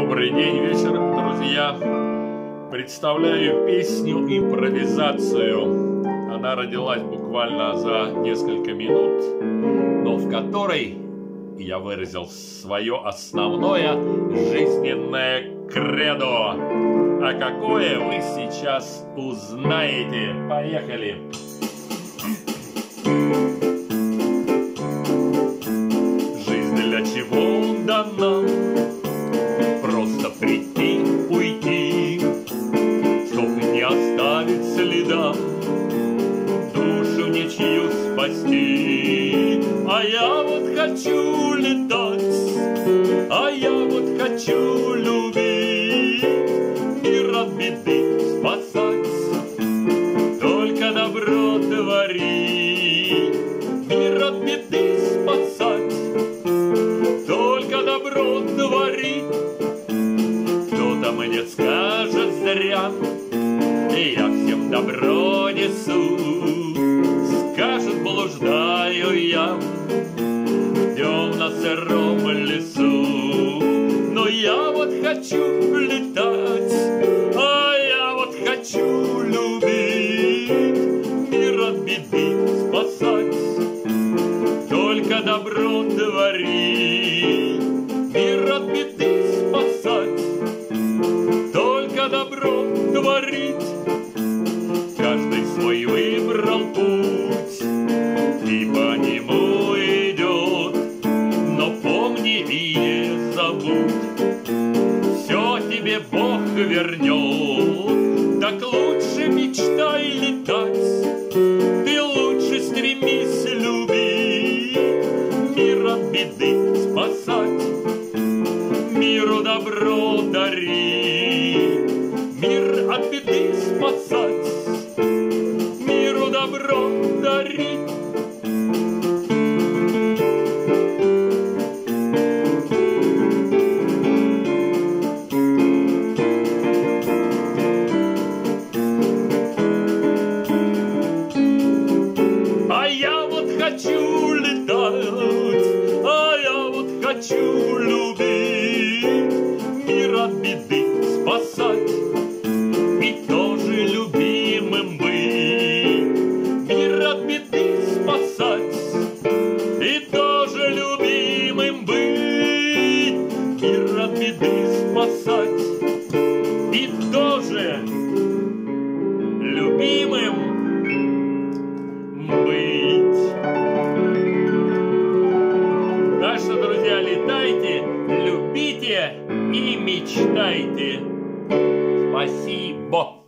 Добрый день, вечер, друзья. Представляю песню «Импровизацию». Она родилась буквально за несколько минут, но в которой я выразил свое основное жизненное кредо. А какое вы сейчас узнаете. Поехали! Жизнь для чего дана? Оставить следа, Душу ничью спасти. А я вот хочу летать, А я вот хочу любить, Мир от беды спасать, Только добро творить, Мир от беды спасать, Только добро творить. Кто-то мне скажет зря, Я всем добро несу. Скажет, блуждаю я В темно-сыром лесу. Но я вот хочу летать, А я вот хочу любить, Мир от беды спасать, Только добро творить, Мир от беды спасать, Только добро творить. Все тебе Бог вернет Так лучше мечтай летать. Ты лучше стремись любить. Мир от беды спасать. Миру добро дари Мир от беды спасать. Миру добро дарить мир от беды и мечтайте. Спасибо.